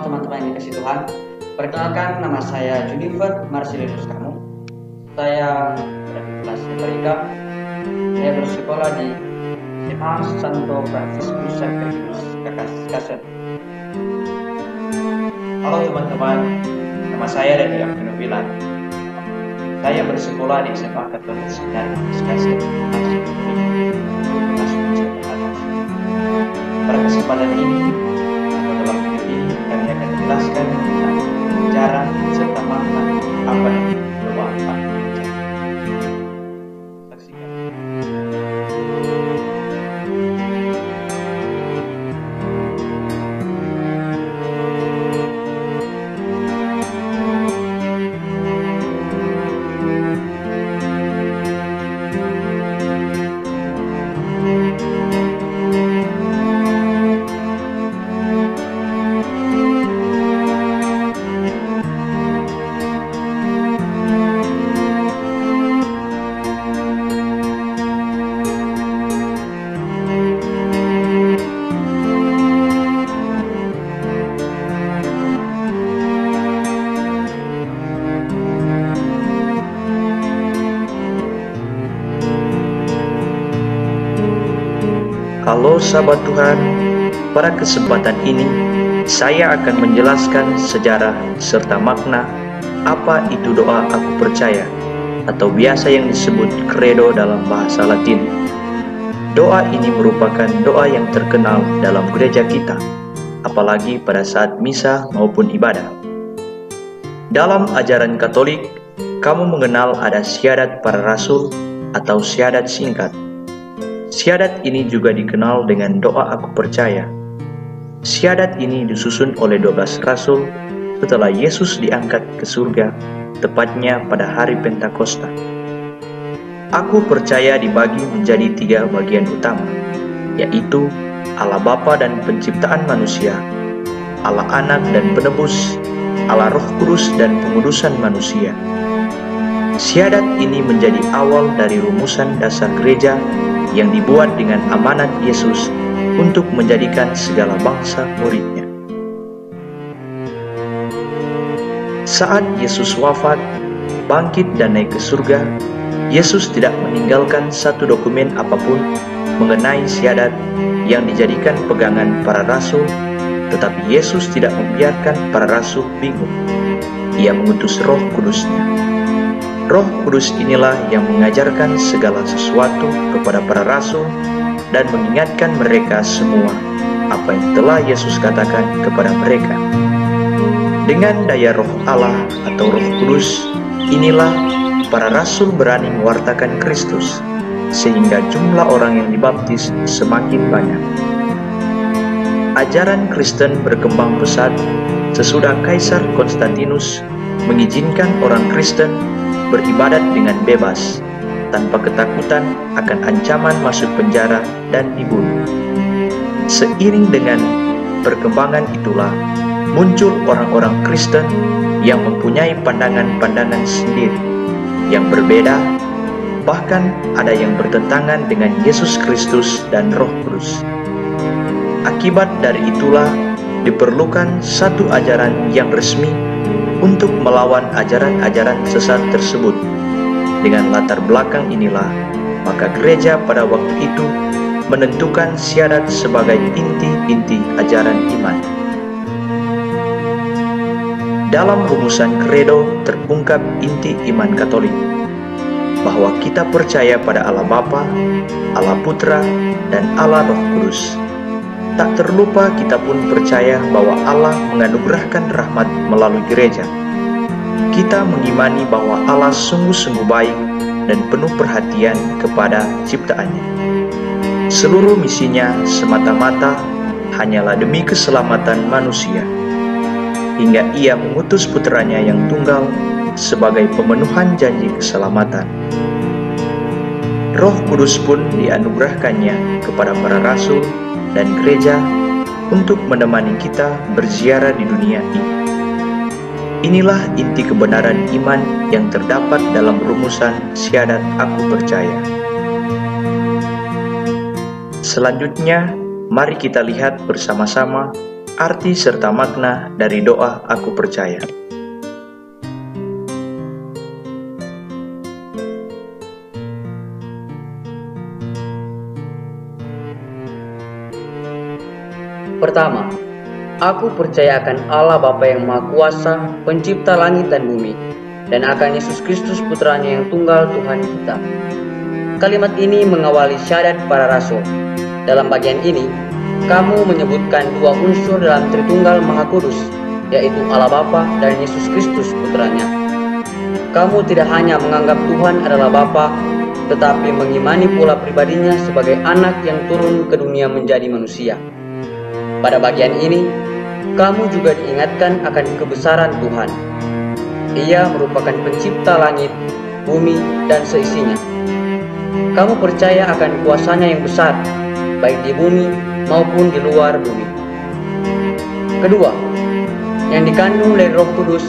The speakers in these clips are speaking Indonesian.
Teman-teman yang dikasih Tuhan. Perkenalkan nama saya Junifer Marcelinus kamu. Saya berada kelas Mereka. Saya bersekolah di SMA Santo Franciscus Xaverius Kasen. Halo teman-teman, nama saya Dani Abdul Saya bersekolah di SMA Katolik Seminari Kasen. Pada kesempatan ini, Halo sahabat Tuhan, pada kesempatan ini saya akan menjelaskan sejarah serta makna apa itu doa aku percaya atau biasa yang disebut credo dalam bahasa Latin. Doa ini merupakan doa yang terkenal dalam gereja kita, apalagi pada saat misa maupun ibadah. Dalam ajaran Katolik, kamu mengenal ada syahadat para rasul atau syahadat singkat Syahadat ini juga dikenal dengan doa aku percaya. Syahadat ini disusun oleh 12 rasul setelah Yesus diangkat ke surga, tepatnya pada hari Pentakosta. Aku percaya dibagi menjadi tiga bagian utama, yaitu Allah Bapa dan penciptaan manusia, Allah Anak dan penebus, Allah Roh Kudus dan pengudusan manusia. Syahadat ini menjadi awal dari rumusan dasar gereja yang dibuat dengan amanat Yesus untuk menjadikan segala bangsa muridnya. Saat Yesus wafat, bangkit dan naik ke surga, Yesus tidak meninggalkan satu dokumen apa pun mengenai syahadat yang dijadikan pegangan para rasul, tetapi Yesus tidak membiarkan para rasul bingung. Ia mengutus roh kudusnya Roh Kudus inilah yang mengajarkan segala sesuatu kepada para rasul dan mengingatkan mereka semua apa yang telah Yesus katakan kepada mereka. Dengan daya roh Allah atau roh kudus, inilah para rasul berani mewartakan Kristus, sehingga jumlah orang yang dibaptis semakin banyak. Ajaran Kristen berkembang pesat sesudah Kaisar Konstantinus mengizinkan orang Kristen beribadat dengan bebas, tanpa ketakutan akan ancaman masuk penjara dan dibunuh. Seiring dengan perkembangan itulah, muncul orang-orang Kristen yang mempunyai pandangan-pandangan sendiri, yang berbeda, bahkan ada yang bertentangan dengan Yesus Kristus dan Roh Kudus. Akibat dari itulah diperlukan satu ajaran yang resmi untuk melawan ajaran-ajaran sesat tersebut. Dengan latar belakang inilah, maka gereja pada waktu itu menentukan syarat sebagai inti-inti ajaran iman. Dalam rumusan kredo terungkap inti iman Katolik, bahwa kita percaya pada Allah Bapa, Allah Putra, dan Allah Roh Kudus Tak terlupa kita pun percaya bahwa Allah menganugerahkan rahmat melalui gereja. Kita mengimani bahwa Allah sungguh-sungguh baik dan penuh perhatian kepada ciptaannya. Seluruh misinya semata-mata hanyalah demi keselamatan manusia. Hingga ia mengutus putranya yang tunggal sebagai pemenuhan janji keselamatan. Roh Kudus pun dianugerahkannya kepada para rasul dan gereja untuk menemani kita berziarah di dunia ini. Inilah inti kebenaran iman yang terdapat dalam rumusan syahadat aku percaya. Selanjutnya, mari kita lihat bersama-sama arti serta makna dari doa aku percaya. Pertama, aku percaya akan Allah Bapa yang Maha Kuasa, pencipta langit dan bumi, dan akan Yesus Kristus putranya yang tunggal Tuhan kita. Kalimat ini mengawali syahadat para rasul. Dalam bagian ini, kamu menyebutkan dua unsur dalam Tritunggal Maha Kudus, yaitu Allah Bapa dan Yesus Kristus putranya. Kamu tidak hanya menganggap Tuhan adalah Bapa, tetapi mengimani pula pribadinya sebagai anak yang turun ke dunia menjadi manusia. Pada bagian ini, kamu juga diingatkan akan kebesaran Tuhan. Ia merupakan pencipta langit, bumi, dan seisinya. Kamu percaya akan kuasanya yang besar, baik di bumi maupun di luar bumi. Kedua, yang dikandung dari roh kudus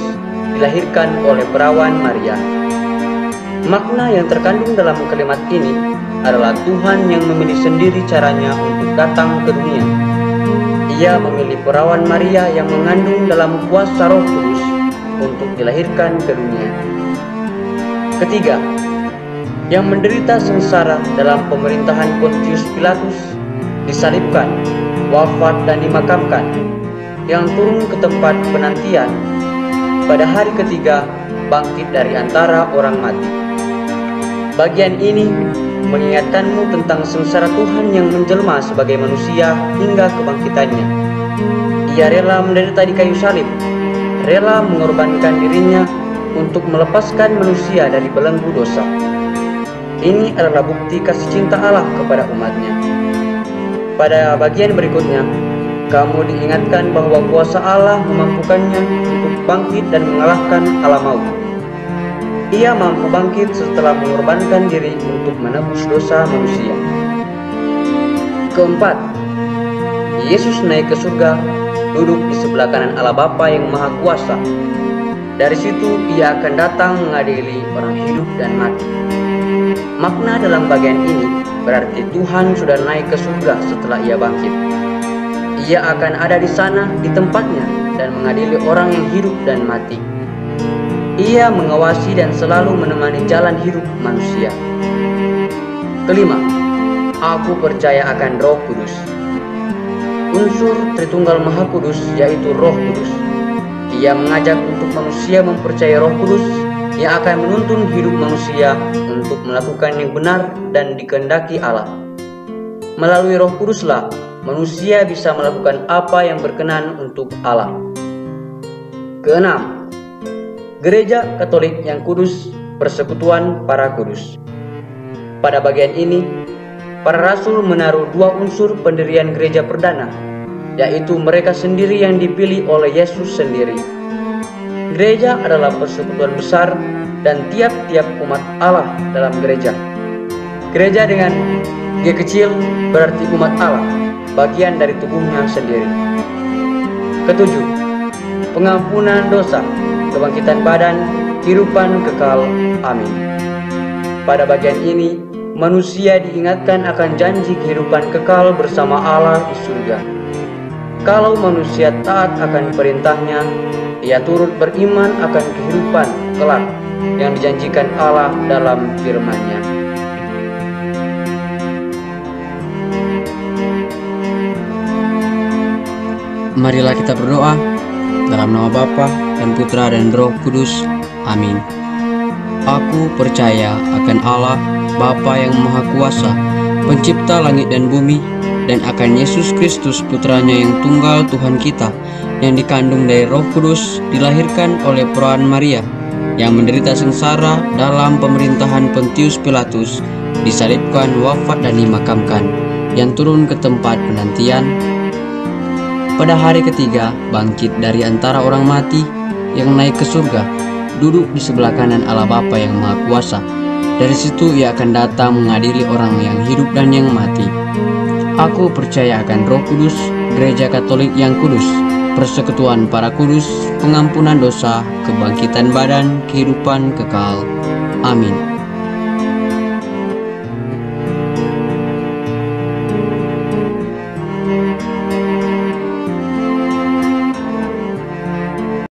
dilahirkan oleh perawan Maria. Makna yang terkandung dalam kalimat ini adalah Tuhan yang memilih sendiri caranya untuk datang ke dunia ia memilih perawan Maria yang mengandung dalam kuasa roh kudus untuk dilahirkan ke dunia. Ketiga, yang menderita sengsara dalam pemerintahan Pontius Pilatus, disalibkan, wafat dan dimakamkan, yang turun ke tempat penantian, pada hari ketiga bangkit dari antara orang mati. Bagian ini mengingatkanmu tentang sengsara Tuhan yang menjelma sebagai manusia hingga kebangkitannya. Ia rela menderita di kayu salib, rela mengorbankan dirinya untuk melepaskan manusia dari belenggu dosa. Ini adalah bukti kasih cinta Allah kepada umatnya. Pada bagian berikutnya, kamu diingatkan bahwa kuasa Allah memampukannya untuk bangkit dan mengalahkan alam maut. Ia mampu bangkit setelah mengorbankan diri untuk menebus dosa manusia. Keempat, Yesus naik ke surga, duduk di sebelah kanan Allah Bapa yang Maha Kuasa. Dari situ ia akan datang mengadili orang hidup dan mati. Makna dalam bagian ini berarti Tuhan sudah naik ke surga setelah ia bangkit. Ia akan ada di sana di tempatnya dan mengadili orang yang hidup dan mati. Ia mengawasi dan selalu menemani jalan hidup manusia. Kelima, aku percaya akan Roh Kudus. Unsur Tritunggal Maha Kudus yaitu Roh Kudus. Ia mengajak untuk manusia mempercayai Roh Kudus yang akan menuntun hidup manusia untuk melakukan yang benar dan dikehendaki Allah. Melalui Roh Kuduslah manusia bisa melakukan apa yang berkenan untuk Allah. Keenam, Gereja Katolik yang kudus, persekutuan para kudus. Pada bagian ini, para rasul menaruh dua unsur pendirian gereja perdana, yaitu mereka sendiri yang dipilih oleh Yesus sendiri. Gereja adalah persekutuan besar dan tiap-tiap umat Allah dalam gereja. Gereja dengan G kecil berarti umat Allah, bagian dari tubuhnya sendiri. Ketujuh, pengampunan dosa kebangkitan badan, kehidupan kekal. Amin. Pada bagian ini, manusia diingatkan akan janji kehidupan kekal bersama Allah di surga. Kalau manusia taat akan perintahnya, ia turut beriman akan kehidupan kelak yang dijanjikan Allah dalam firman-Nya. Marilah kita berdoa dalam nama Bapa dan Putra dan Roh Kudus. Amin. Aku percaya akan Allah, Bapa yang Maha Kuasa, pencipta langit dan bumi, dan akan Yesus Kristus putranya yang tunggal Tuhan kita, yang dikandung dari roh kudus, dilahirkan oleh perawan Maria, yang menderita sengsara dalam pemerintahan Pontius Pilatus, disalibkan, wafat dan dimakamkan, yang turun ke tempat penantian. Pada hari ketiga, bangkit dari antara orang mati, yang naik ke surga, duduk di sebelah kanan Allah Bapa yang Maha Kuasa. Dari situ ia akan datang mengadili orang yang hidup dan yang mati. Aku percaya akan roh kudus, gereja katolik yang kudus, persekutuan para kudus, pengampunan dosa, kebangkitan badan, kehidupan kekal. Amin.